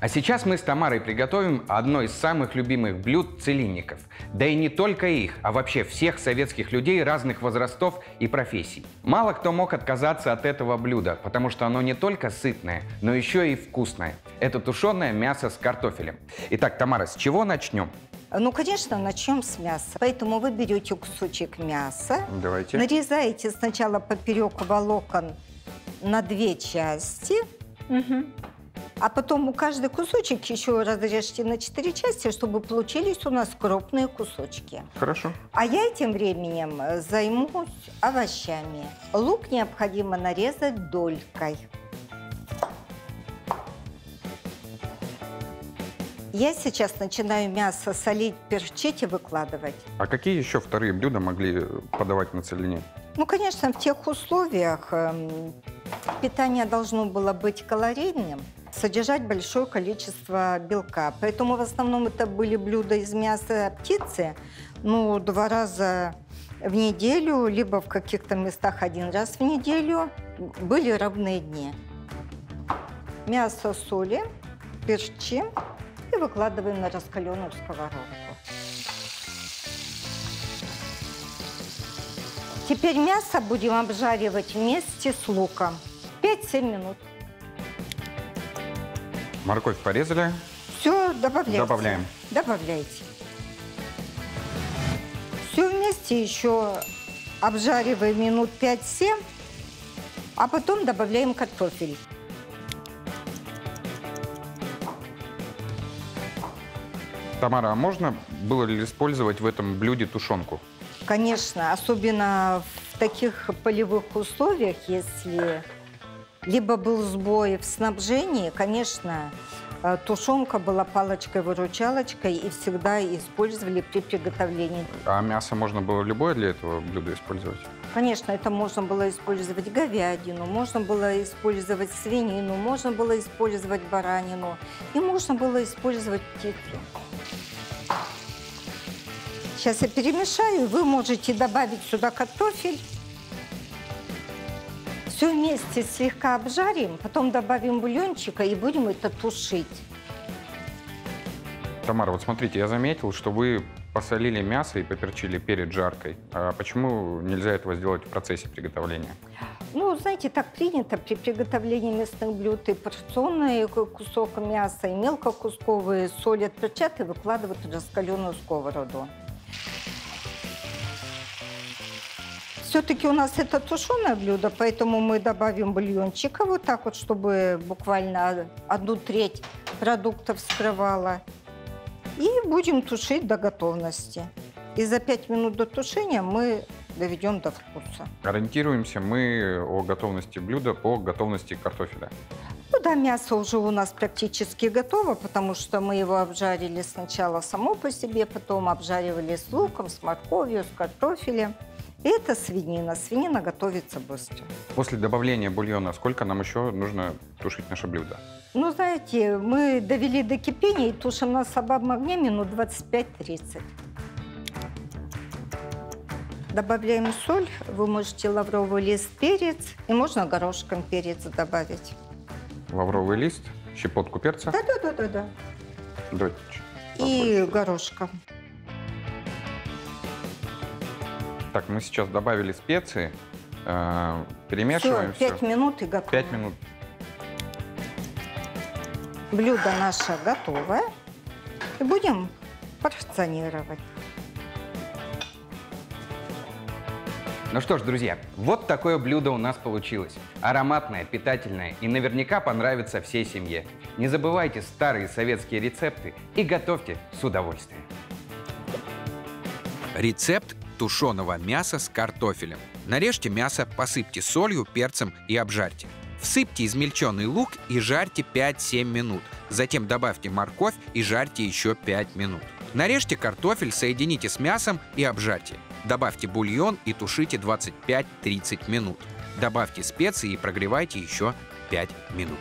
А сейчас мы с Тамарой приготовим одно из самых любимых блюд целинников. Да и не только их, а вообще всех советских людей разных возрастов и профессий. Мало кто мог отказаться от этого блюда, потому что оно не только сытное, но еще и вкусное. Это тушеное мясо с картофелем. Итак, Тамара, с чего начнем? Ну, конечно, начнем с мяса. Поэтому вы берете кусочек мяса, Давайте. нарезаете сначала поперек волокон на две части, а потом у каждый кусочек еще разрежьте на четыре части, чтобы получились у нас крупные кусочки. Хорошо. А я тем временем э, займусь овощами. Лук необходимо нарезать долькой. Я сейчас начинаю мясо солить, перчить и выкладывать. А какие еще вторые блюда могли подавать на целине? Ну, конечно, в тех условиях эм, питание должно было быть калорийным, содержать большое количество белка. Поэтому в основном это были блюда из мяса птицы, ну, два раза в неделю, либо в каких-то местах один раз в неделю. Были равные дни. Мясо солим, перчим и выкладываем на раскаленную сковородку. Теперь мясо будем обжаривать вместе с луком. 5-7 минут. Морковь порезали. Все, добавляйте. Добавляем. Добавляйте. Все вместе еще обжариваем минут 5-7, а потом добавляем картофель. Тамара, а можно было ли использовать в этом блюде тушенку? Конечно, особенно в таких полевых условиях, если либо был сбой в снабжении, конечно, э, тушенка была палочкой-выручалочкой и всегда использовали при приготовлении. А мясо можно было любое для этого блюда использовать? Конечно, это можно было использовать говядину, можно было использовать свинину, можно было использовать баранину и можно было использовать птицу. Сейчас я перемешаю, вы можете добавить сюда картофель. Все вместе слегка обжарим, потом добавим бульончика и будем это тушить. Тамара, вот смотрите, я заметил, что вы посолили мясо и поперчили перед жаркой. А почему нельзя этого сделать в процессе приготовления? Ну, знаете, так принято при приготовлении мясных блюд и порционный кусок мяса, и мелкокусковые солят, перчат и выкладывают в раскаленную сковороду. Все-таки у нас это тушеное блюдо, поэтому мы добавим бульончика вот так вот, чтобы буквально одну треть продуктов скрывала. И будем тушить до готовности. И за 5 минут до тушения мы доведем до вкуса. Ориентируемся мы о готовности блюда по готовности картофеля. Ну да, мясо уже у нас практически готово, потому что мы его обжарили сначала само по себе, потом обжаривали с луком, с морковью, с картофелем. Это свинина. Свинина готовится быстро. После добавления бульона сколько нам еще нужно тушить наше блюдо? Ну, знаете, мы довели до кипения и тушим на слабом огне минут 25-30. Добавляем соль, вы можете лавровый лист, перец, и можно горошком перец добавить. Лавровый лист, щепотку перца. Да-да-да-да-да. Давайте И побольше. Так, мы сейчас добавили специи, э, перемешиваем все. 5 минут и готово. Пять минут. Блюдо наше готовое. И будем порционировать. Ну что ж, друзья, вот такое блюдо у нас получилось. Ароматное, питательное и наверняка понравится всей семье. Не забывайте старые советские рецепты и готовьте с удовольствием. Рецепт тушеного мяса с картофелем. Нарежьте мясо, посыпьте солью, перцем и обжарьте. Всыпьте измельченный лук и жарьте 5-7 минут. Затем добавьте морковь и жарьте еще 5 минут. Нарежьте картофель, соедините с мясом и обжарьте. Добавьте бульон и тушите 25-30 минут. Добавьте специи и прогревайте еще 5 минут.